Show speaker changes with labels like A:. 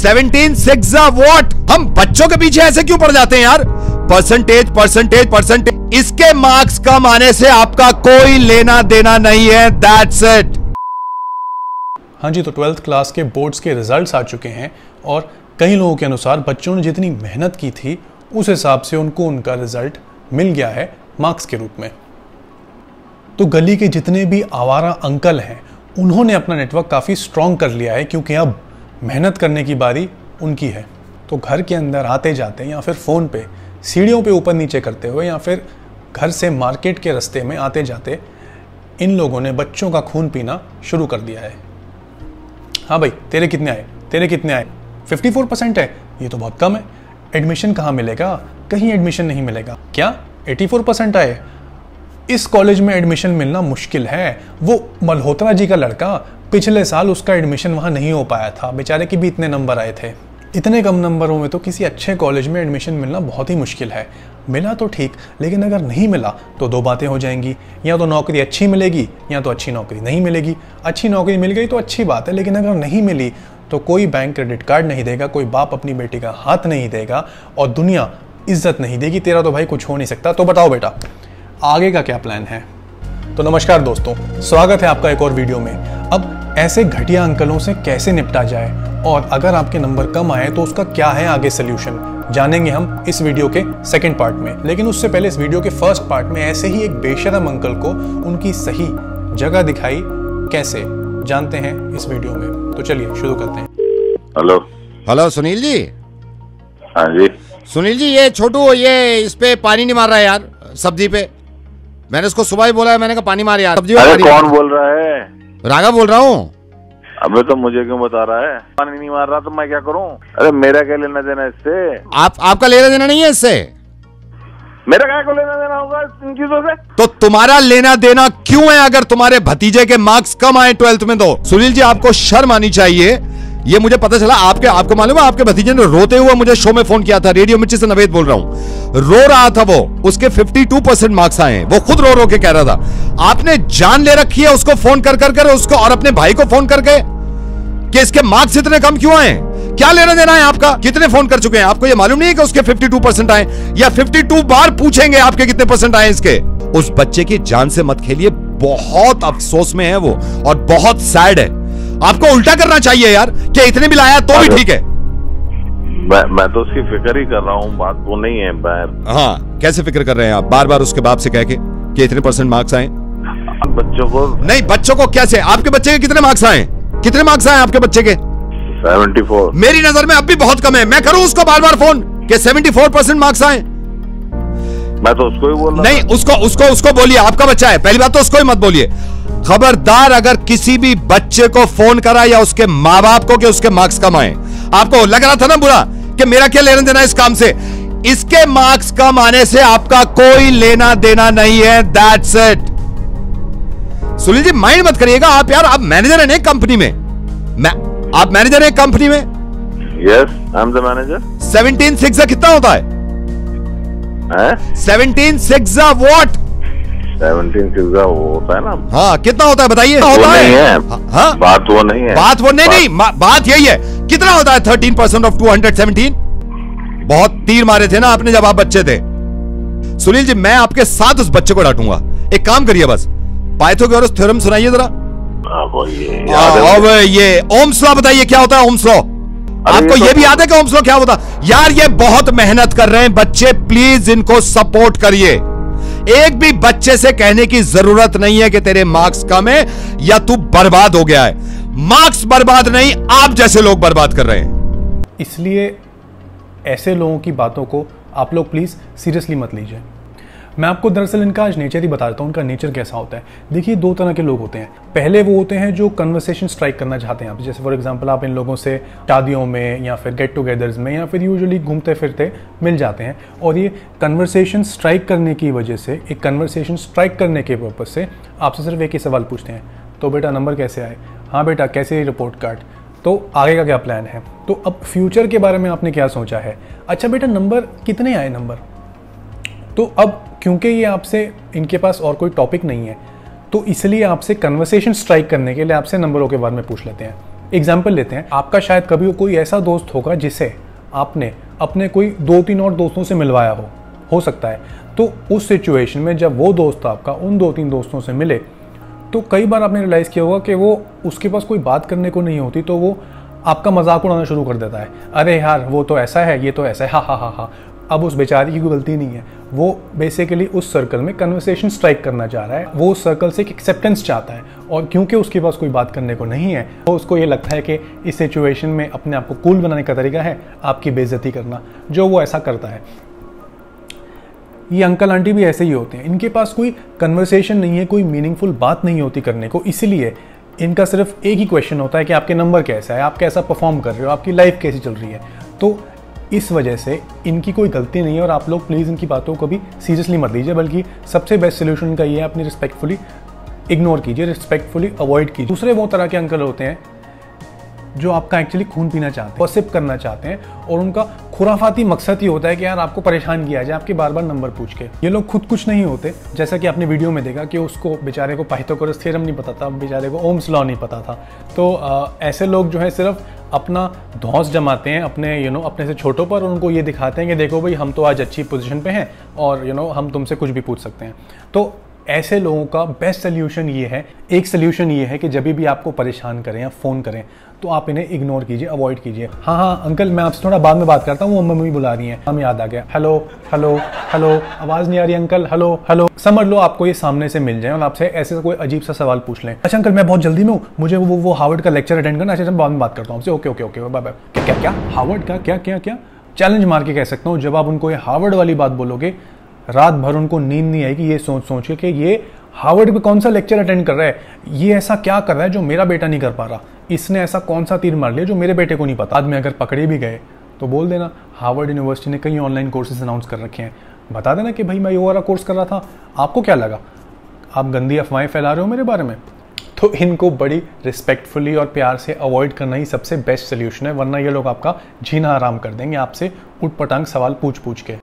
A: Seventeen six what हम बच्चों के पीछे ऐसे क्यों पड़ जाते हैं यार? परसेंटेज परसेंटेज परसेंटेज इसके मार्क्स कम आने से आपका कोई लेना देना नहीं है. दैट्स इट
B: हाँ जी तो ट्वेल्थ क्लास के बोर्ड्स के रिजल्ट्स आ चुके हैं और कई लोगों के अनुसार बच्चों ने जितनी मेहनत की थी, उस हिसाब से उनको उनका रिज़ल्ट मिल गया है मार्क्स के रूप में। तो गली के जितने भी आवारा अंकल हैं, उन्होंने अपना नेटवर्क काफ़ी स्ट्रॉन्ग कर लिया है क्योंकि अब मेहनत करने की बारी उनकी है। तो घर के अंदर आते जाते या फिर फ़ोन पे, सीढ़ियों पे ऊपर नीचे करते हुए या फिर घर से मार्केट के रास्ते में आते जाते, इन लोगों ने बच्चों का खून पीना शुरू कर दिया है। हाँ भाई, तेरे कितने आए? तेरे कितने आए? 54 परसेंट है। ये तो बहुत कम है। एडमिशन कहाँ मिलेगा? कहीं एडमिशन नहीं मिलेगा। क्या? 84 परसेंट आए। इस कॉलेज में एडमिशन मिलना मुश्किल है। वो मल्होत्रा जी का लड़का पिछले साल उसका एडमिशन वहाँ नहीं हो पाया था। बेचारे के भी इतने नंबर आए थे। इतने कम नंबरों में तो किसी अच्छे कॉलेज में एडमिशन मिलना बहुत ही मुश्किल है। मिला तो ठीक, लेकिन अगर नहीं मिला तो दो बातें हो जाएँगी। या तो नौकरी अच्छी मिलेगी, या तो अच्छी नौकरी नहीं मिलेगी। अच्छी नौकरी मिल गई तो अच्छी बात है, लेकिन अगर नहीं मिली तो कोई बैंक क्रेडिट कार्ड नहीं देगा, कोई बाप अपनी बेटी का हाथ नहीं देगा और दुनिया इज़्ज़त नहीं देगी। तेरा तो भाई कुछ हो नहीं सकता। तो बताओ बेटा, आगे का क्या प्लान है? तो नमस्कार दोस्तों, स्वागत है आपका एक और वीडियो में। अब ऐसे घटिया अंकलों से कैसे निपटा जाए? और अगर आपके नंबर कम आए तो उसका क्या है आगे सोल्यूशन जानेंगे हम इस वीडियो के सेकंड पार्ट में। लेकिन उससे पहले इस वीडियो के फ़र्स्ट पार्ट में ऐसे ही एक बेशरम अंकल को उनकी सही जगह दिखाई कैसे? जानते हैं इस वीडियो में। तो चलिए शुरू करते हैं।
C: Hello
A: hello Sunil ji.
C: हाँ जी।
A: सुनील जी ये छोटू ये इस पे पानी नहीं मार रहा है यार सब्ज़ी पे। मैंने उसको सुबह ही बोला है मैंने कहा पानी मार यार। सब्ज़ी
C: अरे कौन बोल रहा है?
A: राघव बोल रहा हूँ।
C: अबे तो मुझे क्यों बता रहा है? पानी नहीं मार रहा तो मैं क्या करूँ? अरे मेरा क्या लेना देना इससे।
A: आप आपका लेना देना नहीं है इससे?
C: मेरा क्या को लेना देना होगा इन चीज़ों से?
A: तो तुम्हारा लेना देना क्यों है अगर तुम्हारे भतीजे के मार्क्स कम आए ट्वेल्थ में तो? सुनील जी आपको शर्म आनी चाहिए। ये मुझे पता चला, आपके, आपको मालूम है, आपके भतीजे ने रोते हुए मुझे शो में फ़ोन किया था रेडियो मिर्ची से नवेद बोल रहा हूँ। रो रहा था वो, उसके 52 परसेंट मार्क्स आए वो खुद रो रो के कह रहा था, आपने जान ले रखी है उसको फ़ोन कर कर कर, उसको और अपने भाई को फ़ोन करके? कि इसके मार्क्स इतने कम क्यों आए? क्या लेना देना है आपका? कितने फ़ोन कर चुके हैं? आपको ये मालूम नहीं है कि उसके 52 परसेंट आए या 52 बार पूछेंगे आपके कितने परसेंट आए इसके? उस बच्चे की जान से मत खेलिए, बहुत अफसोस में है वो, और बहुत सैड है। आपको उल्टा करना चाहिए यार कि इतने भी लाया तो भी ठीक है।
C: मैं मैं तो उसकी फ़िक्र ही कर रहा हूँ बात वो नहीं है
A: हाँ कैसे फ़िक्र कर रहे हैं आप? बार बार उसके बाप से कह के कि इतने परसेंट मार्क्स आए।
C: बच्चों को
A: नहीं बच्चों को कैसे? आपके बच्चे के कितने मार्क्स आए? कितने मार्क्स आए आपके बच्चे के?
C: 74
A: मेरी नज़र में अब भी बहुत कम है। मैं करूँ उसको बार बार फ़ोन कि 74 परसेंट मार्क्स आए?
C: मैं तो उसको ही बोल रहा
A: नहीं उसको उसको उसको बोलिए आपका बच्चा है। पहली बात तो उसको ही मत बोलिए। खबरदार अगर किसी भी बच्चे को फ़ोन करा या उसके माँ बाप को कि उसके मार्क्स कम आए आपको लग रहा था ना बुरा कि मेरा क्या लेना देना इस काम से? इसके मार्क्स कम आने से आपका कोई लेना देना नहीं है। That's it Sunil ji mind मत करिएगा। आप यार आप मैनेजर हैं कंपनी में। मैं आप मैनेजर हैं कंपनी में?
C: Yes I am the manager
A: 17 six कितना होता है?
C: है?
A: 17 सिक्स वॉट
C: 17 चीज़ का वो होता है ना?
A: हाँ कितना होता है बताइए? होता
C: नहीं है।
A: हाँ।
C: बात वो नहीं है।
A: बात वो नहीं नहीं बात यही है। कितना होता है thirteen percent of two hundred seventeen बहुत तीर मारे थे ना आपने जब आप बच्चे थे। सुनील जी मैं आपके साथ उस बच्चे को डांटूँगा। एक काम करिए बस। पाइथागोरस थ्योरम सुनाइए जरा।
C: हाँ, ये है।
A: अब ये ओम्स लॉ बताइए क्या होता है ओम्स लॉ? आपको
C: ये
A: ये
C: तो-
A: भी याद है कि ओम्स लॉ क्या होता यार ये बहुत मेहनत कर रहे हैं बच्चे प्लीज़ इनको सपोर्ट करिए। एक भी बच्चे से कहने की ज़रूरत नहीं है कि तेरे मार्क्स कम है या तू बर्बाद हो गया है। मार्क्स बर्बाद नहीं आप जैसे लोग बर्बाद कर रहे हैं।
B: इसलिए ऐसे लोगों की बातों को आप लोग प्लीज़ सीरियसली मत लीजिए। मैं आपको दरअसल इनका आज नेचर ही बता देता हूँ, उनका नेचर कैसा होता है। देखिए, दो तरह के लोग होते हैं। पहले वो होते हैं जो कन्वर्सेशन स्ट्राइक करना चाहते हैं। आप जैसे फॉर एग्जांपल आप इन लोगों से शादियों में या फिर गेट टुगेदर्स में या फिर यूजुअली घूमते फिरते मिल जाते हैं। और ये कन्वर्सेशन स्ट्राइक करने की वजह से, एक कन्वर्सेशन स्ट्राइक करने के पर्पज से आपसे सिर्फ़ एक ही सवाल पूछते हैं तो बेटा नंबर कैसे आए? हाँ बेटा, कैसे रिपोर्ट कार्ड तो आगे का क्या प्लान है? तो अब फ्यूचर के बारे में आपने क्या सोचा है? अच्छा बेटा नंबर कितने आए नंबर तो अब क्योंकि ये आपसे, इनके पास और कोई टॉपिक नहीं है तो इसलिए आपसे कन्वर्सेशन स्ट्राइक करने के लिए आपसे नंबरों के बारे में पूछ लेते हैं। एग्ज़ाम्पल लेते हैं। आपका शायद कभी कोई ऐसा दोस्त होगा जिसे आपने अपने कोई दो तीन और दोस्तों से मिलवाया हो हो सकता है। तो उस सिचुएशन में जब वो दोस्त आपका उन दो तीन दोस्तों से मिले तो कई बार आपने रियलाइज़ किया होगा कि वो उसके पास कोई बात करने को नहीं होती तो वो आपका मज़ाक उड़ाना शुरू कर देता है। अरे यार, वो तो ऐसा है, ये तो ऐसा है, हा हा हा हा। अब उस बेचारी की कोई गलती नहीं है। वो बेसिकली उस सर्कल में कन्वर्सेशन स्ट्राइक करना चाह रहा है। वो उस सर्कल से एक एक्सेप्टेंस चाहता है और क्योंकि उसके पास कोई बात करने को नहीं है तो उसको ये लगता है कि इस सिचुएशन में अपने आप को कूल बनाने का तरीका है, आपकी बेइज्जती करना, जो वो ऐसा करता है। ये अंकल आंटी भी ऐसे ही होते हैं। इनके पास कोई कन्वर्सेशन नहीं है, कोई मीनिंगफुल बात नहीं होती करने को, इसीलिए इनका सिर्फ़ एक ही क्वेश्चन होता है कि आपके नंबर कैसा है, आप कैसा परफॉर्म कर रहे हो, आपकी लाइफ कैसी चल रही है। तो इस वजह से इनकी कोई गलती नहीं है और आप लोग प्लीज़ इनकी बातों को भी सीरियसली मत लीजिए, बल्कि सबसे बेस्ट सोल्यूशन का ये है, अपनी रिस्पेक्टफुली इग्नोर कीजिए रिस्पेक्टफुली अवॉइड कीजिए। दूसरे वो तरह के अंकल होते हैं जो आपका एक्चुअली खून पीना चाहते हैं पॉसिप करना चाहते हैं और उनका खुराफाती मकसद ही होता है कि यार आपको परेशान किया जाए आपके बार बार नंबर पूछ के। ये लोग खुद कुछ नहीं होते जैसा कि आपने वीडियो में देखा कि उसको बेचारे को पाइथागोरस थ्योरम नहीं पता था बेचारे को ओम्स लॉ नहीं पता था। तो आ, ऐसे लोग जो है सिर्फ़ अपना धौस जमाते हैं अपने यू you नो know, अपने से छोटों पर उनको ये दिखाते हैं कि देखो भाई हम तो आज अच्छी पोजीशन पे हैं और यू you नो know, हम तुमसे कुछ भी पूछ सकते हैं। तो ऐसे लोगों का बेस्ट सोल्यूशन ये है, एक सोल्यूशन ये है कि जब भी आपको परेशान करें या फ़ोन करें तो आप इन्हें इग्नोर कीजिए अवॉइड कीजिए। हाँ हाँ अंकल, मैं आपसे थोड़ा बाद में बात करता हूँ, वो मम्मी बुला रही हैं। हम याद आ गया। हेलो हेलो हेलो आवाज़ नहीं आ रही अंकल। हेलो हेलो समझ लो आपको ये सामने से मिल जाए और आपसे ऐसे कोई अजीब सा सवाल पूछ लें। अच्छा अंकल, मैं बहुत जल्दी में हूँ, मुझे वो वो हार्वर्ड का लेक्चर अटेंड करना अच्छा बाद में बात करता हूँ आपसे। Okay okay okay bye bye क्या क्या क्या? हार्वर्ड का? क्या क्या क्या? चैलेंज मार के कह सकता हूँ, जब आप उनको ये हार्वर्ड वाली बात बोलोगे रात भर उनको नींद नहीं आएगी ये सोच सोच के कि ये हार्वर्ड में कौन सा लेक्चर अटेंड कर रहा है? ये ऐसा क्या कर रहा है जो मेरा बेटा नहीं कर पा रहा? इसने ऐसा कौन सा तीर मार लिया जो मेरे बेटे को नहीं पता? में अगर पकड़े भी गए तो बोल देना, हार्वर्ड यूनिवर्सिटी ने कई ऑनलाइन कोर्सेज अनाउंस कर रखे हैं। बता देना कि भाई मैं ये वाला कोर्स कर रहा था। आपको क्या लगा? आप गंदी अफवाहें फैला रहे हो मेरे बारे में? तो इनको बड़ी रिस्पेक्टफुली और प्यार से अवॉइड करना ही सबसे बेस्ट सोल्यूशन है, वरना ये लोग आपका जीना आराम कर देंगे, आपसे उठ पटांग सवाल पूछ पूछ के।